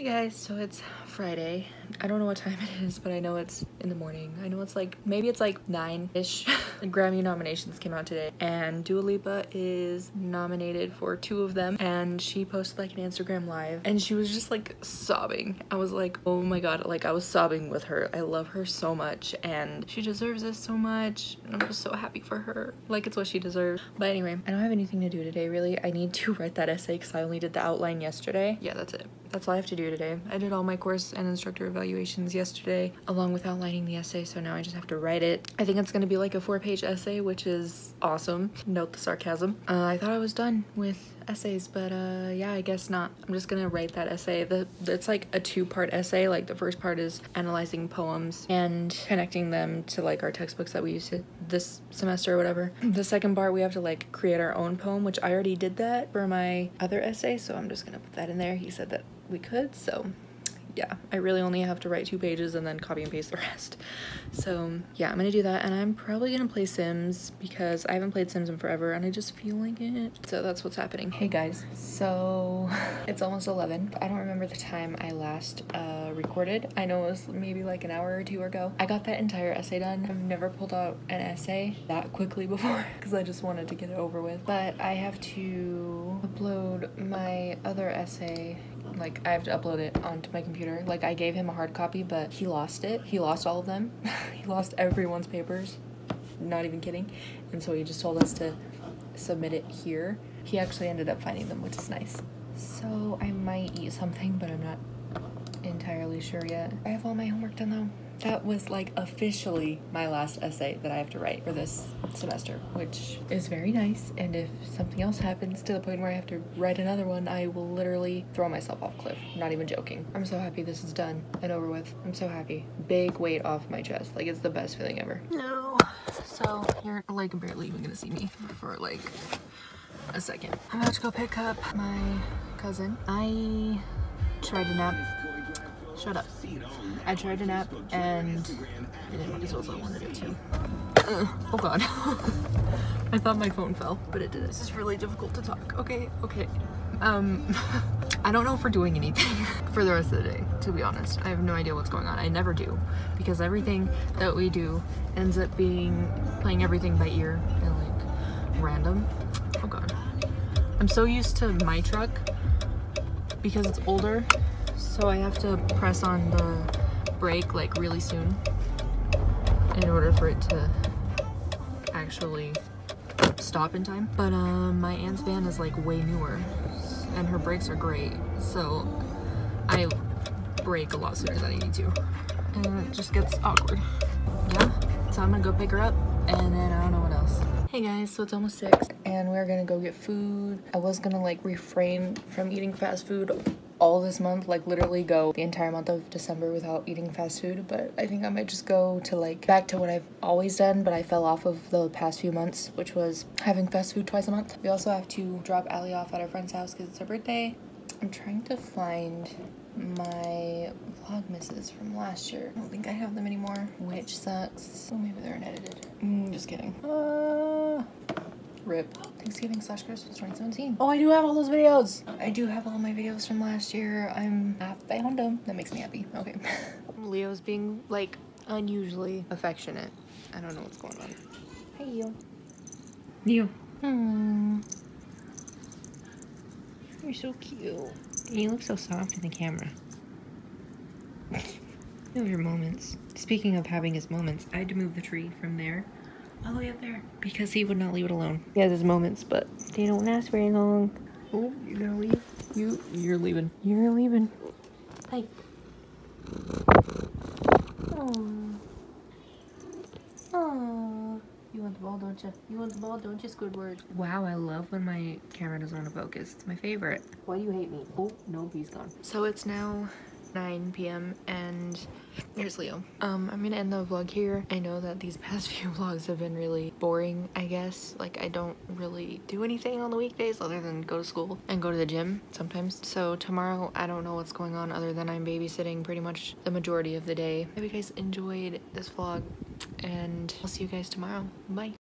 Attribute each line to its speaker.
Speaker 1: Hey guys, so it's Friday. I don't know what time it is, but I know it's in the morning. I know it's like, maybe it's like 9-ish. Grammy nominations came out today and Dua Lipa is nominated for two of them and she posted like an Instagram live and she was just like sobbing. I was like, oh my god, like I was sobbing with her. I love her so much and she deserves this so much. I'm just so happy for her. Like it's what she deserves. But anyway, I don't have anything to do today really. I need to write that essay because I only did the outline yesterday. Yeah, that's it. That's all I have to do today. I did all my course and instructor evaluations yesterday along with outlining the essay so now I just have to write it. I think it's gonna be like a four page essay which is awesome. Note the sarcasm. Uh, I thought I was done with essays but uh yeah I guess not. I'm just gonna write that essay. The It's like a two part essay like the first part is analyzing poems and connecting them to like our textbooks that we used to this semester or whatever. The second part we have to like create our own poem which I already did that for my other essay so I'm just gonna put that in there. He said that we could so yeah I really only have to write two pages and then copy and paste the rest. So yeah I'm gonna do that and I'm probably gonna play Sims because I haven't played Sims in forever and I just feel like it. So that's what's happening. Hey guys. So it's almost 11 I don't remember the time I last uh, recorded. I know it was maybe like an hour or two ago. I got that entire essay done. I've never pulled out an essay that quickly before because I just wanted to get it over with. But I have to upload my other essay like I have to upload it onto my computer. Like I gave him a hard copy, but he lost it. He lost all of them. he lost everyone's papers. Not even kidding. And so he just told us to submit it here. He actually ended up finding them, which is nice. So I might eat something, but I'm not entirely sure yet. I have all my homework done though that was like officially my last essay that I have to write for this semester, which is very nice. And if something else happens to the point where I have to write another one, I will literally throw myself off cliff. I'm not even joking. I'm so happy this is done and over with. I'm so happy. Big weight off my chest. Like it's the best feeling ever. No. So you're like barely even gonna see me for like a second. I'm about to go pick up my cousin. I tried to nap Shut up. I tried to nap and I didn't want to as I wanted it to. Uh, oh god. I thought my phone fell, but it did. This is really difficult to talk. Okay, okay. Um, I don't know if we're doing anything for the rest of the day, to be honest. I have no idea what's going on. I never do, because everything that we do ends up being playing everything by ear and like random. Oh god. I'm so used to my truck because it's older so I have to press on the brake like really soon in order for it to actually stop in time. But um, my aunt's van is like way newer and her brakes are great. So I brake a lot sooner than I need to. And it just gets awkward. Yeah, so I'm gonna go pick her up and then I don't know what else. Hey guys, so it's almost 6 and we're gonna go get food. I was gonna like refrain from eating fast food all this month, like literally go the entire month of December without eating fast food, but I think I might just go to like back to what I've always done, but I fell off of the past few months, which was having fast food twice a month. We also have to drop Allie off at our friend's house because it's her birthday. I'm trying to find my vlogmases from last year. I don't think I have them anymore, which sucks. Oh, maybe they're unedited. Mm, just kidding. Uh, Rip. Thanksgiving slash Christmas 2017. Oh, I do have all those videos. I do have all my videos from last year. I'm I found them. That makes me happy. Okay. Leo's being like unusually affectionate. I don't know what's going on. Hey, you. You. Hmm. You're so cute. You look so soft in the camera. you have your moments. Speaking of having his moments, I had to move the tree from there all the way up there because he would not leave it alone. He has his moments, but they don't last very long. Oh, you're gonna leave? You, you're leaving. You're leaving. Hey. Oh. Oh. You want the ball, don't you? You want the ball, don't you, Squidward? Wow, I love when my camera doesn't want to focus. It's my favorite. Why do you hate me? Oh, no, he's gone. So it's now 9 p.m. and there's Leo. Um, I'm gonna end the vlog here. I know that these past few vlogs have been really boring, I guess. Like, I don't really do anything on the weekdays other than go to school and go to the gym sometimes. So tomorrow, I don't know what's going on other than I'm babysitting pretty much the majority of the day. Hope you guys enjoyed this vlog and I'll see you guys tomorrow. Bye.